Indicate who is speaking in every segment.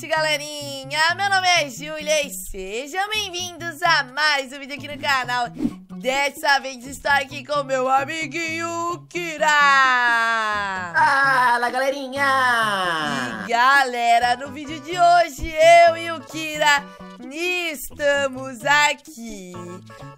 Speaker 1: noite, galerinha! Meu nome é Júlia e sejam bem-vindos a mais um vídeo aqui no canal. Dessa vez estou aqui com meu amiguinho Kira!
Speaker 2: Fala, galerinha!
Speaker 1: E galera, no vídeo de hoje, eu e o Kira estamos aqui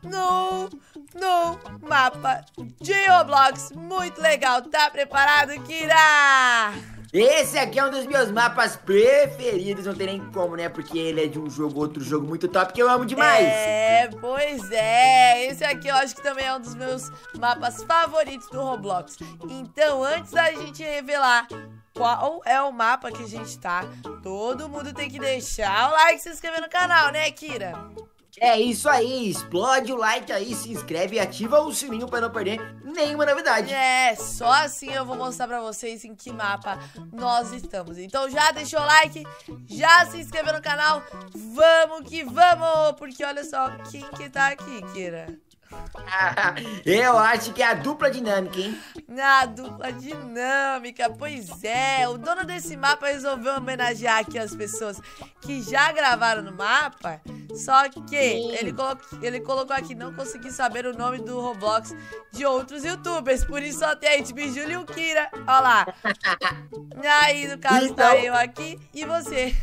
Speaker 1: no, no mapa de Roblox. Muito legal, tá preparado, Kira?
Speaker 2: Esse aqui é um dos meus mapas preferidos, não tem nem como, né? Porque ele é de um jogo, outro jogo muito top que eu amo demais.
Speaker 1: É, pois é. Esse aqui eu acho que também é um dos meus mapas favoritos do Roblox. Então, antes da gente revelar qual é o mapa que a gente tá, todo mundo tem que deixar o like e se inscrever no canal, né, Kira?
Speaker 2: É isso aí, explode o like aí, se inscreve e ativa o sininho para não perder nenhuma novidade.
Speaker 1: É, só assim eu vou mostrar pra vocês em que mapa nós estamos. Então já deixou o like, já se inscreveu no canal, vamos que vamos! Porque olha só quem que tá aqui, Kira.
Speaker 2: Eu acho que é a dupla dinâmica, hein?
Speaker 1: Na dupla dinâmica, pois é. O dono desse mapa resolveu homenagear aqui as pessoas que já gravaram no mapa. Só que ele, colo ele colocou aqui, não consegui saber o nome do Roblox de outros youtubers. Por isso só tem a HB Júlio e o Kira. Olha lá. E aí, no caso, então... tá eu aqui e você.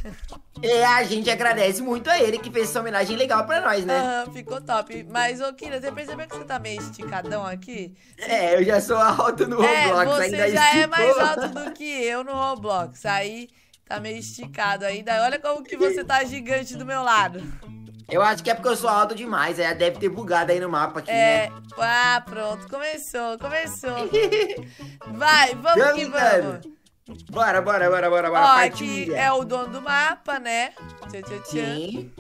Speaker 2: É, a gente agradece muito a ele que fez essa homenagem legal pra nós, né?
Speaker 1: Aham, uhum, ficou top. Mas, ô Kira, você percebeu que você tá meio esticadão aqui?
Speaker 2: É, eu já sou alto no é, Roblox,
Speaker 1: ainda você já esticou. é mais alto do que eu no Roblox. Aí tá meio esticado ainda. Olha como que você tá gigante do meu lado.
Speaker 2: Eu acho que é porque eu sou alto demais, aí deve ter bugado aí no mapa aqui,
Speaker 1: é,
Speaker 2: né?
Speaker 1: Ah, pronto, começou, começou. Vai, vamos que vamos.
Speaker 2: Bora, bora, bora, bora, bora.
Speaker 1: Ó, aqui é o dono do mapa, né?
Speaker 2: Tchau, tchau. Sim.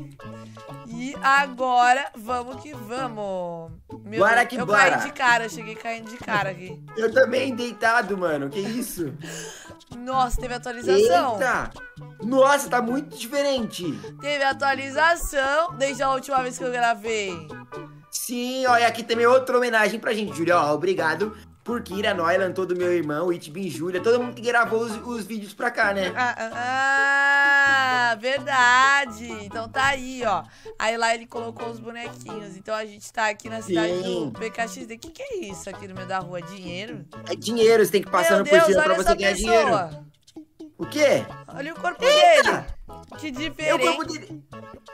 Speaker 1: E agora, vamos que vamos.
Speaker 2: Meu bora Deus, que
Speaker 1: eu
Speaker 2: bora.
Speaker 1: Eu caí de cara, cheguei caindo de cara aqui.
Speaker 2: eu também deitado, mano. Que isso?
Speaker 1: Nossa, teve atualização.
Speaker 2: Eita! Nossa, tá muito diferente.
Speaker 1: Teve atualização desde a última vez que eu gravei.
Speaker 2: Sim, olha, aqui também outra homenagem pra gente, Julia. Ó, obrigado por Kira Noilan, todo meu irmão, Itbin Júlia, todo mundo que gravou os, os vídeos pra cá, né?
Speaker 1: Ah, ah, ah, verdade! Então tá aí, ó. Aí lá ele colocou os bonequinhos. Então a gente tá aqui na cidade Sim. do PKXD. O que, que é isso aqui no meio da rua? Dinheiro?
Speaker 2: É dinheiro, você tem que passar no por cima pra você ganhar pessoa. dinheiro. O quê?
Speaker 1: Olha o corpo Eita! dele. Que diferente. É, o corpo dele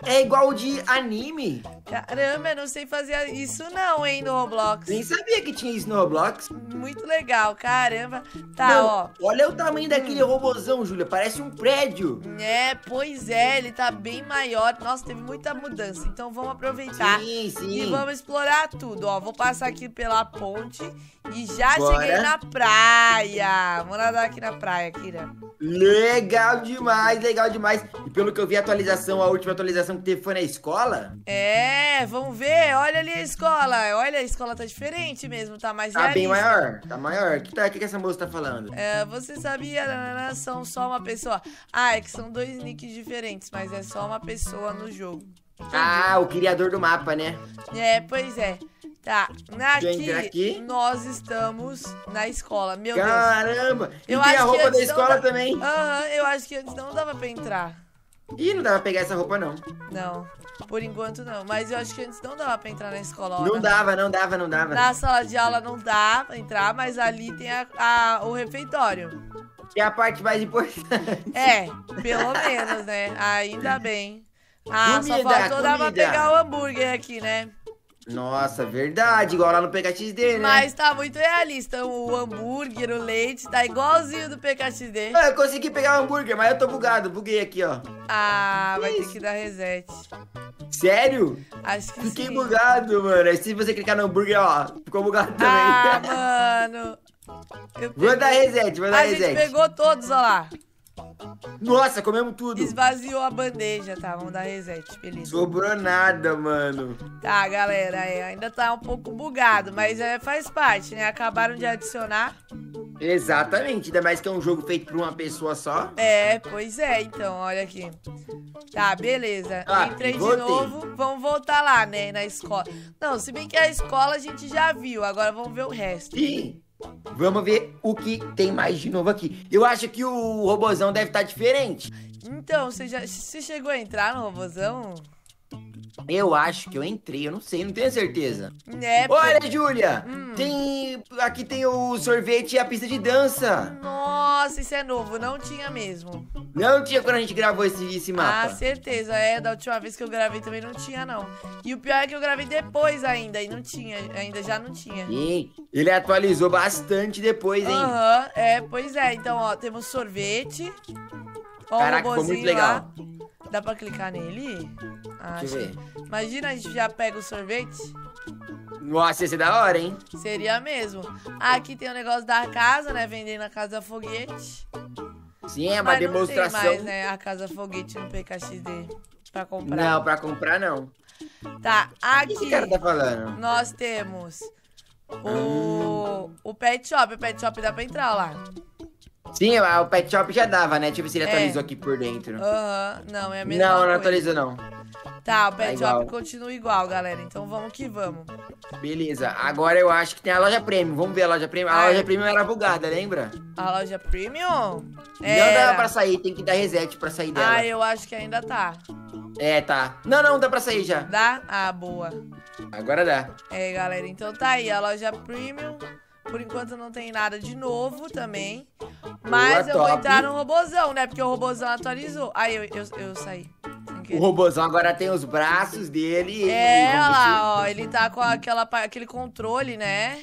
Speaker 2: é igual de anime.
Speaker 1: Caramba, eu não sei fazer isso não, hein, no Roblox.
Speaker 2: Nem sabia que tinha isso no Roblox.
Speaker 1: Muito legal, caramba. Tá, ó.
Speaker 2: Olha o tamanho daquele hum. robozão, Júlia. Parece um prédio.
Speaker 1: É, pois é. Ele tá bem maior. Nossa, teve muita mudança. Então vamos aproveitar.
Speaker 2: Sim, sim.
Speaker 1: E vamos explorar tudo, ó. Vou passar aqui pela ponte e já Bora. cheguei na praia. Vou nadar aqui na praia, Kira.
Speaker 2: Legal demais, legal demais. E pelo que eu vi a atualização, a última atualização que teve foi na escola?
Speaker 1: É, vamos ver. Olha ali a escola. Olha, a escola tá diferente mesmo, tá mais
Speaker 2: Tá realista. bem maior, tá maior. O que, tá, que, que essa moça tá falando?
Speaker 1: É, você sabia, nanana, são só uma pessoa. Ah, é que são dois nicks diferentes, mas é só uma pessoa no jogo.
Speaker 2: Entendi. Ah, o criador do mapa, né?
Speaker 1: É, pois é. Tá, aqui, aqui, nós estamos na escola. Meu
Speaker 2: Caramba! Deus. Eu e tem a roupa da escola também.
Speaker 1: Aham, uhum, eu acho que antes não dava pra entrar.
Speaker 2: Ih, não dava pra pegar essa roupa, não.
Speaker 1: Não, por enquanto não. Mas eu acho que antes não dava pra entrar na escola.
Speaker 2: Não dava, não dava, não dava.
Speaker 1: Na sala de aula não dá pra entrar, mas ali tem a, a o refeitório.
Speaker 2: É a parte mais importante.
Speaker 1: É, pelo menos, né? Ainda bem. Ah, comida, só faltou dar pra pegar o hambúrguer aqui, né?
Speaker 2: Nossa, verdade, igual lá no PKXD, né?
Speaker 1: Mas tá muito realista. O hambúrguer, o leite, tá igualzinho do PKXD.
Speaker 2: Ah, eu consegui pegar o hambúrguer, mas eu tô bugado. Buguei aqui, ó.
Speaker 1: Ah, vai ter que dar reset.
Speaker 2: Sério?
Speaker 1: Acho que
Speaker 2: Fiquei
Speaker 1: sim.
Speaker 2: bugado, mano. Aí se você clicar no hambúrguer, ó, ficou bugado também.
Speaker 1: Ah, mano.
Speaker 2: Vou dar reset, vou dar
Speaker 1: a
Speaker 2: reset.
Speaker 1: A gente pegou todos, ó lá.
Speaker 2: Nossa, comemos tudo.
Speaker 1: Esvaziou a bandeja, tá? Vamos dar reset, beleza.
Speaker 2: Sobrou nada, mano.
Speaker 1: Tá, galera, é, ainda tá um pouco bugado, mas é, faz parte, né? Acabaram de adicionar.
Speaker 2: Exatamente, ainda mais que é um jogo feito por uma pessoa só.
Speaker 1: É, pois é, então, olha aqui. Tá, beleza. Ah, Entrei de novo, vamos voltar lá, né, na escola. Não, se bem que a escola a gente já viu, agora vamos ver o resto.
Speaker 2: Sim. Vamos ver o que tem mais de novo aqui. Eu acho que o robozão deve estar tá diferente.
Speaker 1: Então, você já você chegou a entrar no robozão?
Speaker 2: Eu acho que eu entrei, eu não sei, não tenho certeza.
Speaker 1: É,
Speaker 2: Olha, Júlia,
Speaker 1: Hum.
Speaker 2: tem aqui tem o sorvete e a pista de dança.
Speaker 1: Nossa, isso é novo, não tinha mesmo.
Speaker 2: Não tinha quando a gente gravou esse, esse
Speaker 1: Ah,
Speaker 2: mapa.
Speaker 1: certeza, é, da última vez que eu gravei também não tinha, não. E o pior é que eu gravei depois ainda, e não tinha, ainda já não tinha.
Speaker 2: Sim, ele atualizou bastante depois, hein?
Speaker 1: Aham, é, pois é, então, ó, temos sorvete. Ó,
Speaker 2: Caraca, ficou muito
Speaker 1: robozinho lá. Dá pra clicar nele? Ah,
Speaker 2: Deixa eu
Speaker 1: acho- Imagina a gente já pega o sorvete.
Speaker 2: Nossa, ia ser da hora, hein?
Speaker 1: Seria mesmo. Aqui tem o negócio da casa, né? Vendendo a casa foguete.
Speaker 2: Sim, é uma
Speaker 1: Mas
Speaker 2: demonstração.
Speaker 1: não tem mais, né? A casa foguete no PKXD pra comprar.
Speaker 2: Não, pra comprar não.
Speaker 1: Tá,
Speaker 2: O que
Speaker 1: aqui
Speaker 2: esse cara tá falando?
Speaker 1: nós temos o, o pet shop. O pet shop dá pra entrar lá.
Speaker 2: Sim, o Pet Shop já dava, né? Deixa eu ver se ele
Speaker 1: É.
Speaker 2: atualizou aqui por dentro.
Speaker 1: Aham, não, é a mesma
Speaker 2: Não, não
Speaker 1: coisa.
Speaker 2: atualizou não.
Speaker 1: Tá, o pet
Speaker 2: Tá igual.
Speaker 1: shop continua igual, galera. Então vamos que vamos.
Speaker 2: Beleza, agora eu acho que tem a loja Premium. Vamos ver a loja Premium. A
Speaker 1: Ai.
Speaker 2: loja Premium era bugada, lembra?
Speaker 1: A loja premium?
Speaker 2: Não
Speaker 1: Era.
Speaker 2: dá pra sair, tem que dar reset pra sair dela.
Speaker 1: Ah, eu acho que ainda tá.
Speaker 2: É, tá. Não, não, dá pra sair já.
Speaker 1: Dá? Ah, boa.
Speaker 2: Agora dá.
Speaker 1: É, galera, então tá aí a loja premium. Por enquanto não tem nada de novo também. Mas
Speaker 2: Boa,
Speaker 1: eu vou entrar no robozão, né? Porque o robozão atualizou. Aí eu, eu, eu saí.
Speaker 2: O robôzão agora tem os braços dele.
Speaker 1: É, olha lá, ó. Ele tá com aquela, aquele controle, né?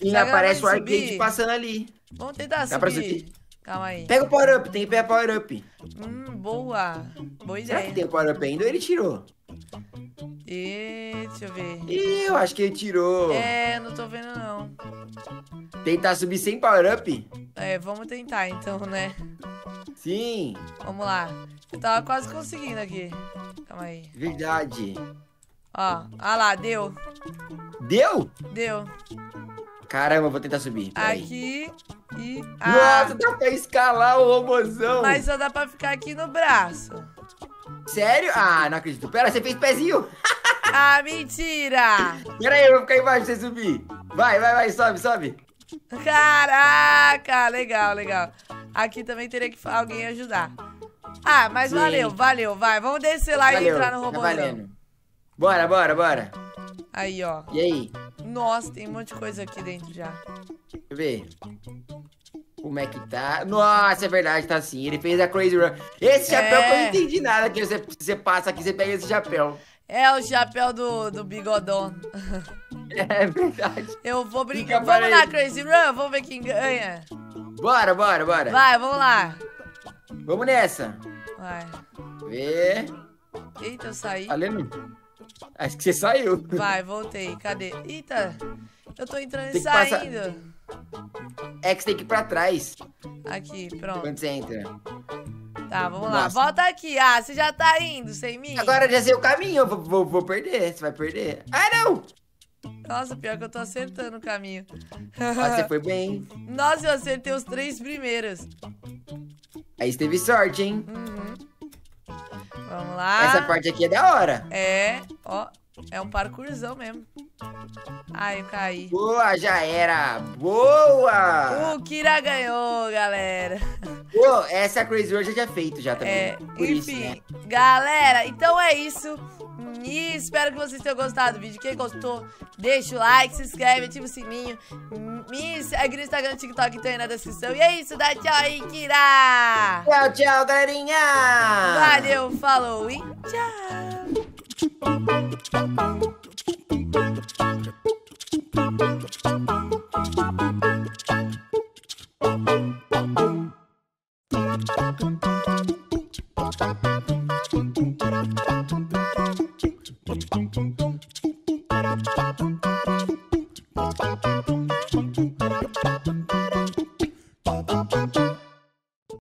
Speaker 2: E
Speaker 1: Será
Speaker 2: aparece o arcade
Speaker 1: subir?
Speaker 2: passando ali.
Speaker 1: Vamos tentar
Speaker 2: Dá
Speaker 1: subir. Calma aí.
Speaker 2: Pega o power up, tem que pegar power up.
Speaker 1: Hum, boa. Boa
Speaker 2: Será que
Speaker 1: ideia.
Speaker 2: tem o power up ainda ou ele tirou?
Speaker 1: E, deixa eu ver.
Speaker 2: Ih, eu acho que ele tirou.
Speaker 1: É, não tô vendo não.
Speaker 2: Tentar subir sem power up?
Speaker 1: É, vamos tentar então, né?
Speaker 2: Sim,
Speaker 1: Vamos lá. Eu tava quase conseguindo aqui. Calma aí.
Speaker 2: verdade.
Speaker 1: Ó, ah lá, deu.
Speaker 2: Deu?
Speaker 1: Deu.
Speaker 2: Caramba, vou tentar subir. Peraí.
Speaker 1: Aqui e. Ah,
Speaker 2: Nossa, dá pra escalar o robôzão.
Speaker 1: mas só dá pra ficar aqui no braço.
Speaker 2: Sério? Ah, não acredito. Pera, você fez pezinho?
Speaker 1: Ah, mentira!
Speaker 2: Pera aí, eu vou ficar embaixo pra você subir. Vai, vai, vai, sobe, sobe.
Speaker 1: Caraca! Legal, legal. Aqui também teria que alguém ajudar. Ah, mas
Speaker 2: Sim.
Speaker 1: valeu, valeu, vai. Vamos descer lá e
Speaker 2: Valeu,
Speaker 1: entrar no
Speaker 2: tá
Speaker 1: robôzão.
Speaker 2: valendo. Bora, bora, bora.
Speaker 1: Aí, ó.
Speaker 2: E aí?
Speaker 1: Nossa, tem um monte de coisa aqui dentro já.
Speaker 2: Deixa eu ver. Como é que tá? Nossa, é verdade, tá assim. Ele fez a Crazy Run. Esse chapéu que eu não
Speaker 1: É.
Speaker 2: entendi nada. Que você, você passa aqui, você pega esse chapéu.
Speaker 1: É o chapéu do, do bigodão.
Speaker 2: É verdade.
Speaker 1: Eu vou brincar.
Speaker 2: Fica
Speaker 1: Vamos lá. Crazy Run, vamos ver quem ganha.
Speaker 2: Bora, bora, bora.
Speaker 1: Vai, vamos lá.
Speaker 2: Vamos nessa.
Speaker 1: Vai.
Speaker 2: Vê.
Speaker 1: Eita, eu saí.
Speaker 2: Lendo? Acho que você saiu.
Speaker 1: Vai, voltei. Cadê? Eita, eu tô entrando e
Speaker 2: que passar-
Speaker 1: saindo.
Speaker 2: É que você tem que ir pra trás
Speaker 1: Aqui, pronto.
Speaker 2: quando você entra.
Speaker 1: Tá, vamos lá.
Speaker 2: Nossa.
Speaker 1: Volta aqui. Ah, você já tá indo sem mim?
Speaker 2: Agora já sei o caminho, eu vou, vou, vou perder. Você vai perder. Ah, não!
Speaker 1: Nossa, pior que eu tô acertando o caminho.
Speaker 2: Ah, você foi bem.
Speaker 1: Nossa, eu acertei os três primeiros.
Speaker 2: Aí você teve sorte, hein?
Speaker 1: Uhum. Vamos lá.
Speaker 2: Essa parte aqui é da hora.
Speaker 1: É, ó. É um parkourzão mesmo. Ai, eu caí.
Speaker 2: Boa, já era. Boa!
Speaker 1: O Kira ganhou, galera.
Speaker 2: Pô, essa Crazy World já tinha feito já também.
Speaker 1: É,
Speaker 2: Por isso,
Speaker 1: enfim,
Speaker 2: né?
Speaker 1: galera, então é isso. E espero que vocês tenham gostado do vídeo. Quem gostou, deixa o like, se inscreve, ativa o sininho. Me segue no Instagram, TikTok, tem aí na descrição. E é isso, dá tchau aí, Kira!
Speaker 2: Tchau, tchau, galerinha!
Speaker 1: Valeu, falou e tchau!
Speaker 3: Thank you.